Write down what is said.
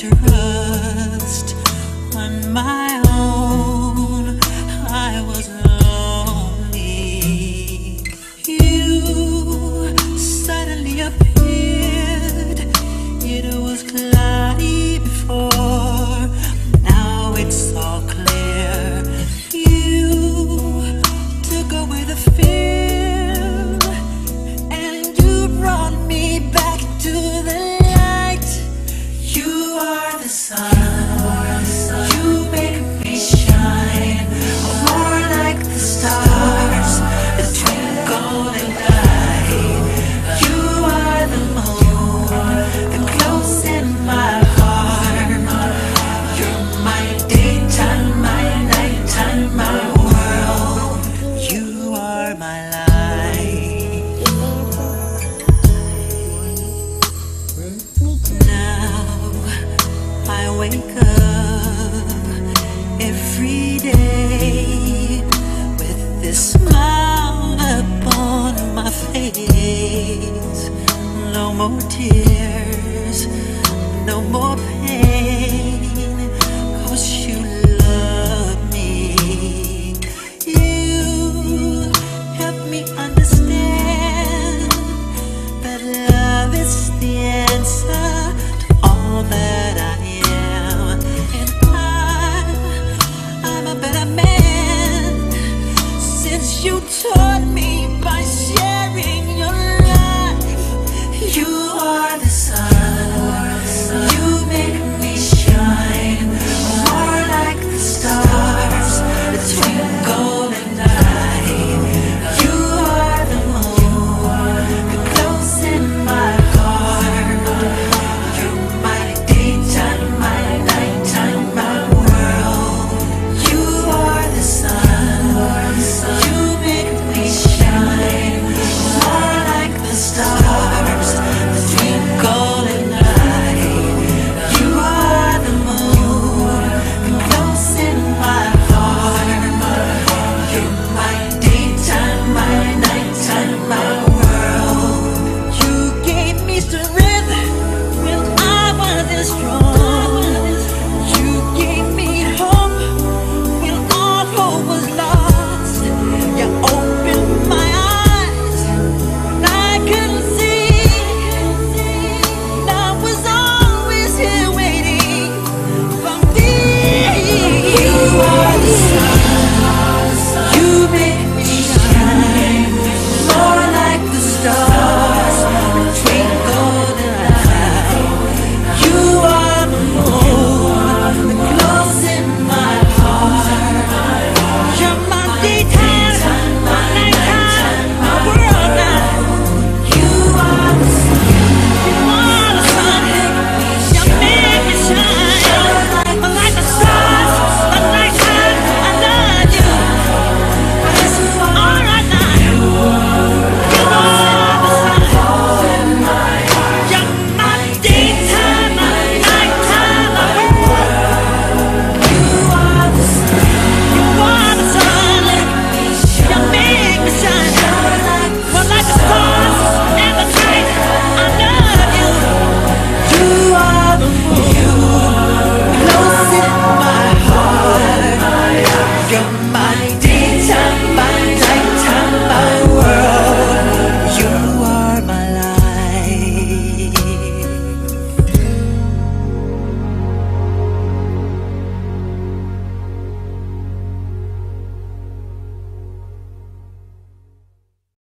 trust on my own. wake up every day with this smile upon my face. No more tears, no more pain, cause you you taught me.